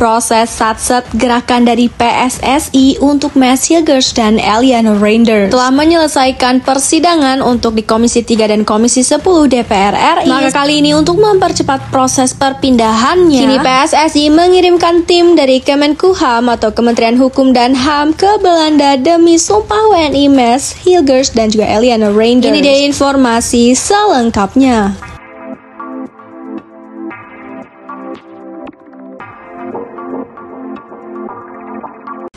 proses satset gerakan dari PSSI untuk Mass Hilgers dan Eliana Reinders telah menyelesaikan persidangan untuk di Komisi 3 dan Komisi 10 DPR RI. Maka kali ini untuk mempercepat proses perpindahannya, kini PSSI mengirimkan tim dari Kemenkumham atau Kementerian Hukum dan HAM ke Belanda demi sumpah WNI Mass Hilgers dan juga Eliana Reinders. Ini dia informasi selengkapnya.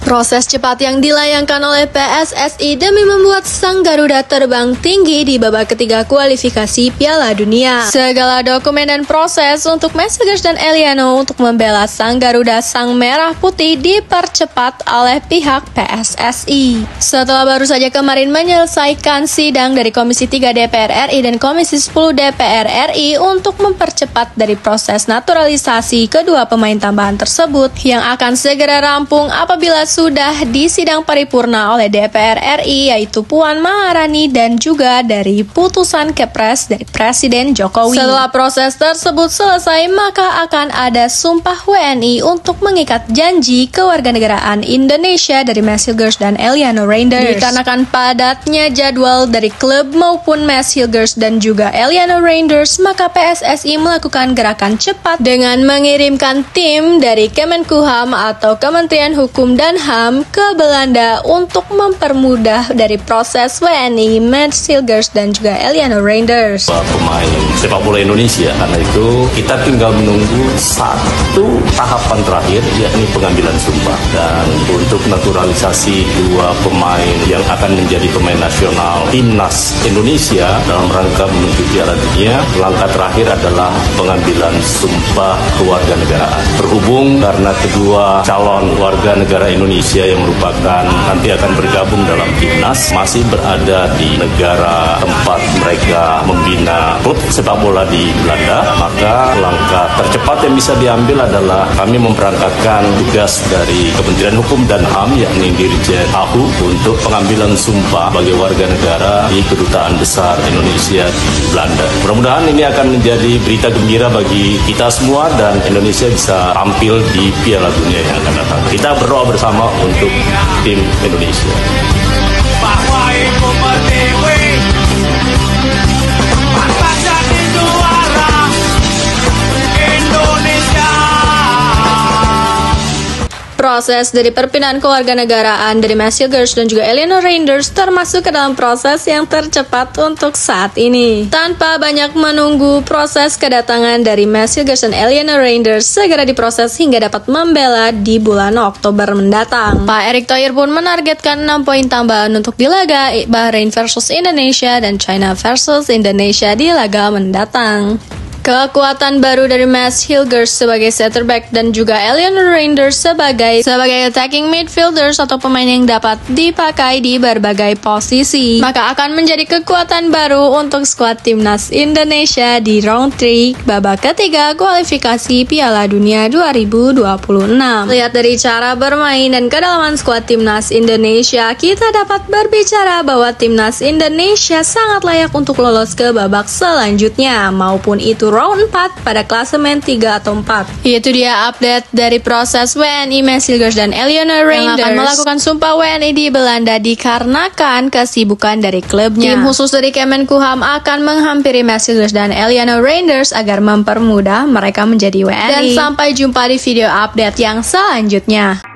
Proses cepat yang dilayangkan oleh PSSI demi membuat Sang Garuda terbang tinggi di babak ketiga kualifikasi Piala Dunia. Segala dokumen dan proses untuk Messengers dan Eliano untuk membela Sang Garuda Sang Merah Putih dipercepat oleh pihak PSSI. Setelah baru saja kemarin menyelesaikan sidang dari Komisi 3 DPR RI dan Komisi 10 DPR RI untuk mempercepat dari proses naturalisasi kedua pemain tambahan tersebut yang akan segera rampung apabila sudah di sidang paripurna oleh DPR RI yaitu Puan Maharani dan juga dari putusan Kepres dari Presiden Jokowi. Setelah proses tersebut selesai maka akan ada sumpah WNI untuk mengikat janji kewarganegaraan Indonesia dari Mass Girls dan Eliana Reinders. Dikarenakan padatnya jadwal dari klub maupun Mass Girls dan juga Eliana Reinders maka PSSI melakukan gerakan cepat dengan mengirimkan tim dari Kemenkumham atau Kementerian Hukum dan HAM Ham ke Belanda untuk mempermudah dari proses WNI Matt Silgers dan juga Eliano Reinders. Pemain sepak bola Indonesia karena itu kita tinggal menunggu satu tahapan terakhir yakni pengambilan sumpah dan untuk naturalisasi dua pemain yang akan menjadi pemain nasional timnas Indonesia dalam rangka menuju Piala Dunia langkah terakhir adalah pengambilan sumpah keluarga negaraan. Berhubung karena kedua calon warga negara Indonesia Indonesia yang merupakan nanti akan bergabung dalam timnas masih berada di negara tempat mereka membina klub sepak bola di Belanda, maka langkah tercepat yang bisa diambil adalah kami memberangkatkan tugas dari Kementerian Hukum dan HAM yakni Dirjen AHU untuk pengambilan sumpah bagi warga negara di Kedutaan Besar Indonesia di Belanda. Mudah-mudahan ini akan menjadi berita gembira bagi kita semua dan Indonesia bisa tampil di Piala Dunia yang akan datang. Kita berdoa bersama untuk tim Indonesia. Proses dari perpindahan kewarganegaraan dari Matthew Girls dan juga Eleanor Reinders termasuk ke dalam proses yang tercepat untuk saat ini. Tanpa banyak menunggu, proses kedatangan dari Matthew Girls dan Eleanor Reinders segera diproses hingga dapat membela di bulan Oktober mendatang. Pak Erick Thohir pun menargetkan 6 poin tambahan untuk di laga Bahrain versus Indonesia dan China versus Indonesia di laga mendatang. Kekuatan baru dari Mass Hilgers sebagai center back dan juga Alien Reinders sebagai sebagai attacking midfielders atau pemain yang dapat dipakai di berbagai posisi. Maka akan menjadi kekuatan baru untuk skuad timnas Indonesia di round 3 babak ketiga kualifikasi Piala Dunia 2026. Lihat dari cara bermain dan kedalaman skuad timnas Indonesia, kita dapat berbicara bahwa timnas Indonesia sangat layak untuk lolos ke babak selanjutnya maupun itu round 4 pada klasemen 3 atau 4. Itu dia update dari proses WNI Messilgers dan Eleanor Reinders yang akan melakukan sumpah WNI di Belanda dikarenakan kesibukan dari klubnya. Tim khusus dari Kemenkumham akan menghampiri Messilgers dan Eleanor Reinders agar mempermudah mereka menjadi WNI. Dan sampai jumpa di video update yang selanjutnya.